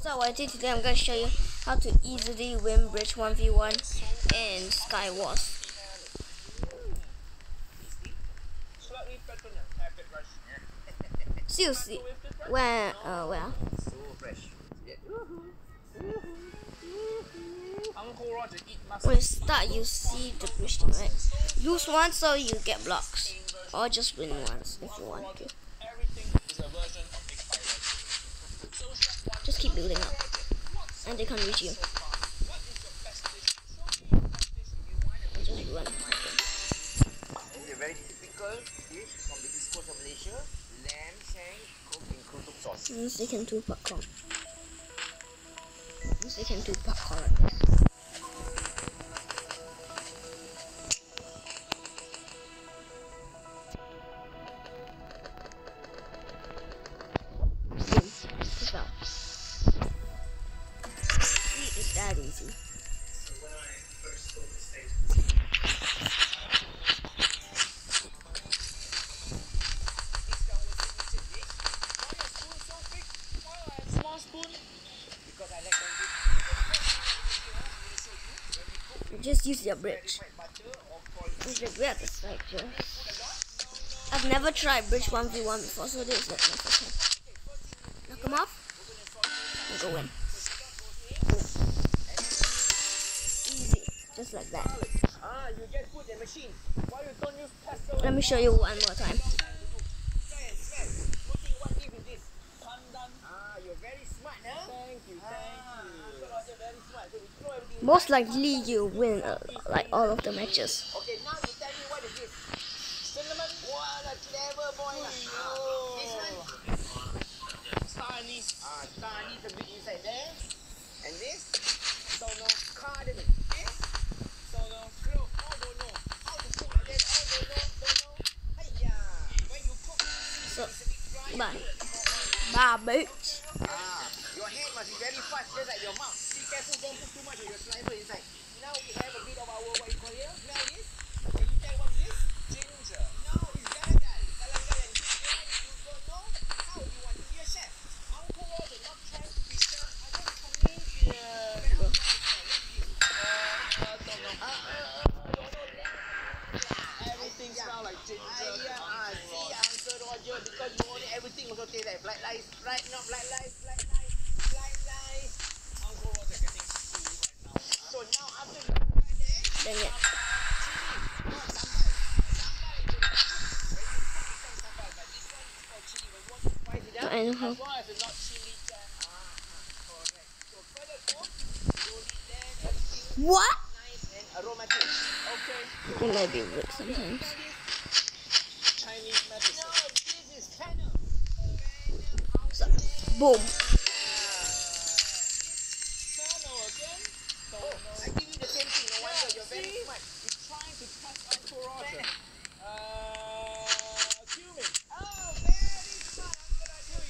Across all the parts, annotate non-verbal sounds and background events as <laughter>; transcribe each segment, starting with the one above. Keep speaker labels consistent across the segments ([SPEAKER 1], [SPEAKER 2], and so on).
[SPEAKER 1] What's up YT? Today I'm going to show you how to easily win Bridge 1v1 in Skywars. Seriously, when, uh, well. When you start, you see the bridge right? Use one so you get blocks. Or just win once if you want to. Just keep building up. And they can't reach you. just run.
[SPEAKER 2] It's a very typical dish from the east coast of Malaysia. Lamb shank cooked in kutuk sauce.
[SPEAKER 1] They can do. Once they can do parkour like this. Just use your bridge.
[SPEAKER 2] butter or for
[SPEAKER 1] Use the bridge at the side, just. I've never tried bridge 1v1 before, so this is like my first time. Knock him off. And go in. Easy. Just like that.
[SPEAKER 2] Ah, you just put the machine. Why you don't use pestle?
[SPEAKER 1] Let me show you one more time.
[SPEAKER 2] Putting what leaf is this? Pandan. Ah, you're very smart, huh? Thank you, thank you. You're very smart. So we throw everything.
[SPEAKER 1] Most likely you win uh, like all of the matches. So, bye. Bye, bitch.
[SPEAKER 2] Ah, your must be very fast, just like your mouth. Careful, don't put too much of your saliva inside. Now we have a bit of our what you call here. Smell this. Can you tell what is this? Ginger. No, it's galangal. Galangal and ginger. You don't know? How you want to be a chef? Uncle Roger, not trying to be chef. I just come in here. Uh, I don't. Uh, uh, uh, don't. Everything smells like ginger. Ah, see, Uncle Roger, because you only everything also taste like black rice, right? Not black rice, black rice, black. Spice it
[SPEAKER 1] I know how. What? be weird sometimes. Boom.
[SPEAKER 2] Fennel again? Oh, I give you the same thing. No wonder you're very smart. You're trying to test Uncle Roger. Uh, cumin. Oh, very smart. Uncle Roger.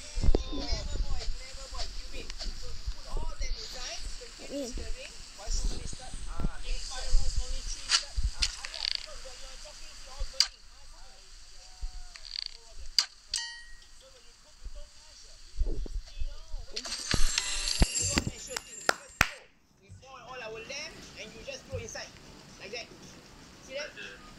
[SPEAKER 2] Clever boy, clever boy. Cumin. So you put all that inside. Continue
[SPEAKER 1] Mm.
[SPEAKER 2] stirring. Why so many steps? Ah, eight spirals, only three steps. Ah, hurry up. Because when you're talking, it's all burning. Ah, Uncle Roger. So when you cook, you don't measure. You just stir. You don't measure things. You just go. We boil all our lamb and you just throw inside. Like that. See that?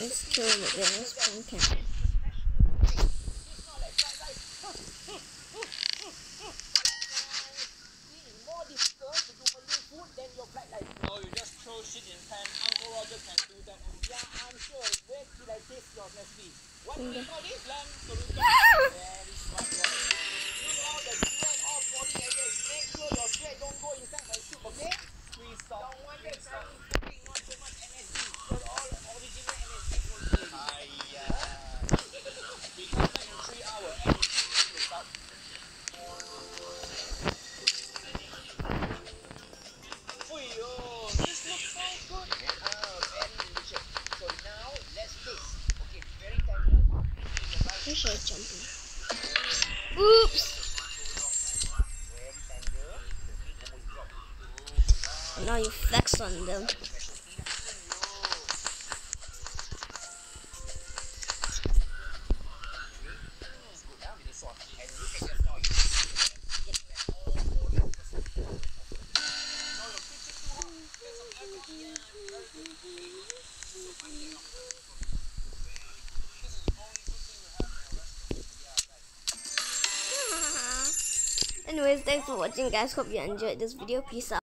[SPEAKER 1] Let's kill
[SPEAKER 2] the girls from. Oh, you just throw shit in. Uncle Roger can do that. Yeah, I'm sure. Did I taste your you <laughs> you flex on them. Anyways, thanks for watching guys. Hope you enjoyed this video. Peace out.